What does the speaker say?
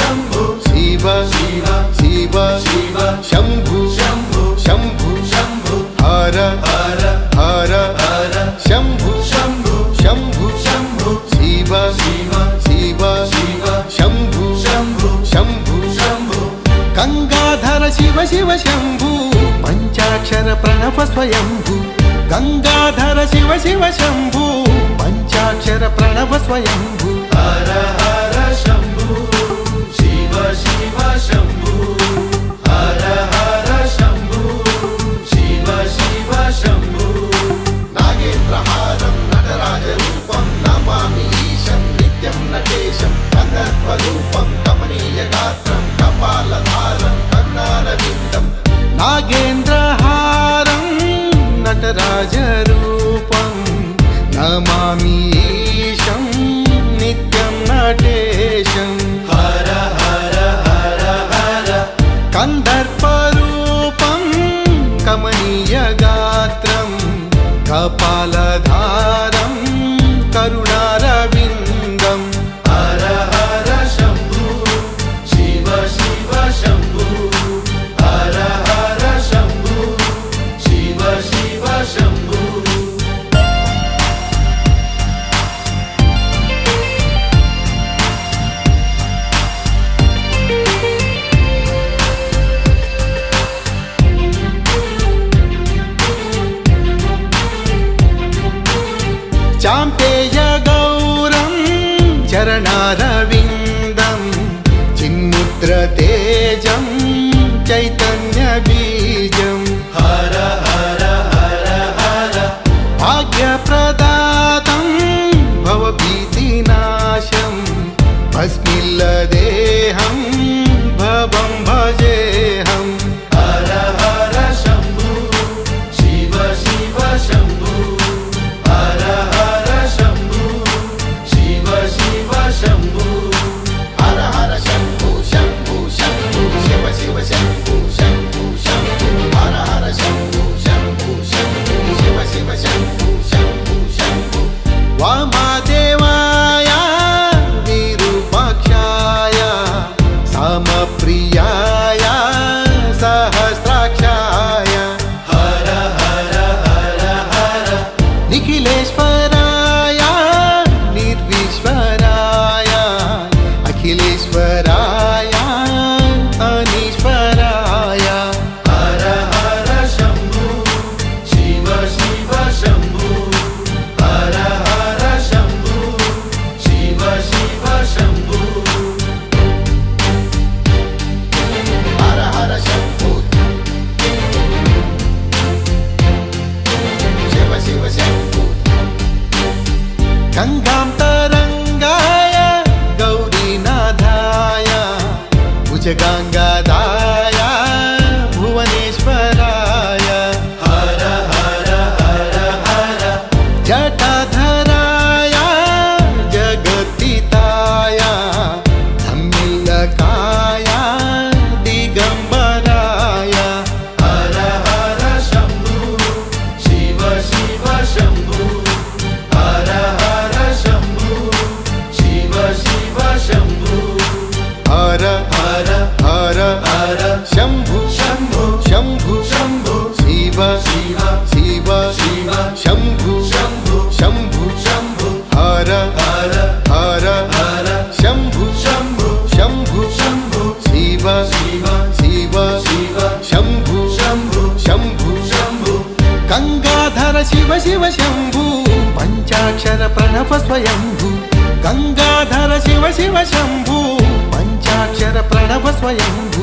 म्भु शिव शिव शिव शिव शम्भु शम्भु शम्भु शम्भु हर हर हर हर शम्भु शम्भु शम्भु शम्भु शिव शिव शिव शिव शम्भु शम्भु शम्भु शम्भु गङ्गाधर शिव शिव शम्भु पञ्चाक्षर प्रणभस्वयम्भु गङ्गाधर शिव शिव शम्भु पञ्चाक्षर प्रणव स्वयम्भु కమలరూపం కమనీయ గాత్రం కపాలధారం కన్నారవిందం నాగేంద్రహారం నటరాజరూపం నమామి ఈశం నిత్యం నటేశం. హర కపాలధారం కరుణా अरविन्दं चिन्मुद्रतेजं चैतन्यबीजं हर हर हर हर। भाग्यप्रदातं भवभीतिनाशं भस्मिल्ल Rama గంగాధర శివ శివ శంభు పంచాక్షర ప్రణవ స్వయంభు. గంగాధర శివ శివ శంభు పంచాక్షర ప్రణవ స్వయంభు.